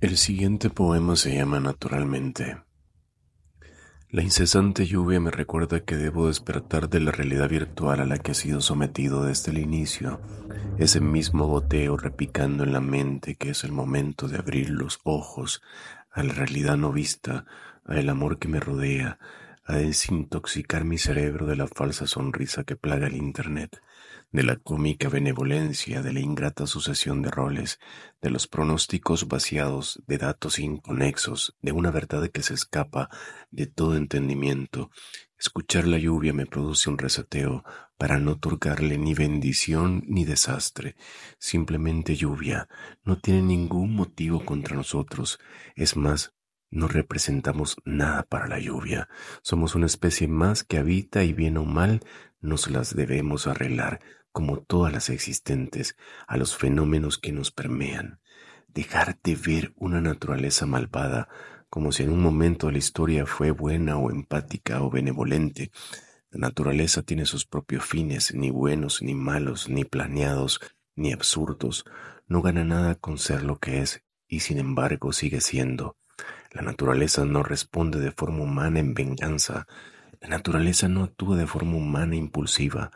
El siguiente poema se llama Naturalmente. La incesante lluvia me recuerda que debo despertar de la realidad virtual a la que he sido sometido desde el inicio, ese mismo goteo repicando en la mente que es el momento de abrir los ojos a la realidad no vista, al amor que me rodea, a desintoxicar mi cerebro de la falsa sonrisa que plaga el Internet de la cómica benevolencia, de la ingrata sucesión de roles, de los pronósticos vaciados, de datos inconexos, de una verdad que se escapa de todo entendimiento. Escuchar la lluvia me produce un reseteo para no otorgarle ni bendición ni desastre, simplemente lluvia, no tiene ningún motivo contra nosotros, es más, no representamos nada para la lluvia. Somos una especie más que habita y bien o mal nos las debemos arreglar como todas las existentes, a los fenómenos que nos permean, dejarte ver una naturaleza malvada, como si en un momento de la historia fue buena o empática o benevolente. La naturaleza tiene sus propios fines, ni buenos, ni malos, ni planeados, ni absurdos. No gana nada con ser lo que es, y sin embargo sigue siendo. La naturaleza no responde de forma humana en venganza. La naturaleza no actúa de forma humana impulsiva.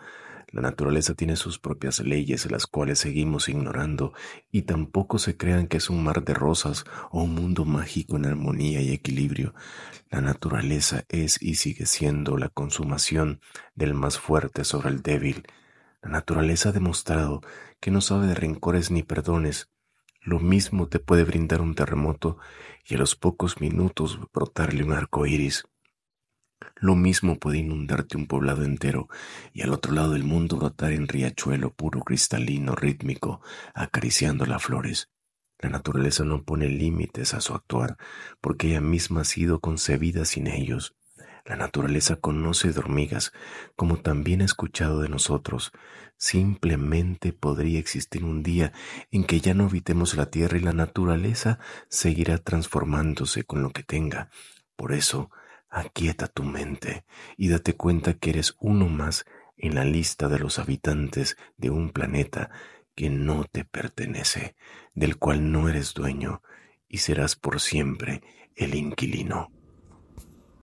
La naturaleza tiene sus propias leyes, las cuales seguimos ignorando, y tampoco se crean que es un mar de rosas o un mundo mágico en armonía y equilibrio. La naturaleza es y sigue siendo la consumación del más fuerte sobre el débil. La naturaleza ha demostrado que no sabe de rencores ni perdones. Lo mismo te puede brindar un terremoto y a los pocos minutos brotarle un arco iris. Lo mismo puede inundarte un poblado entero y al otro lado del mundo brotar en riachuelo puro cristalino rítmico, acariciando las flores. La naturaleza no pone límites a su actuar, porque ella misma ha sido concebida sin ellos. La naturaleza conoce de hormigas, como también ha escuchado de nosotros. Simplemente podría existir un día en que ya no habitemos la tierra y la naturaleza seguirá transformándose con lo que tenga. Por eso, Aquieta tu mente y date cuenta que eres uno más en la lista de los habitantes de un planeta que no te pertenece, del cual no eres dueño y serás por siempre el inquilino.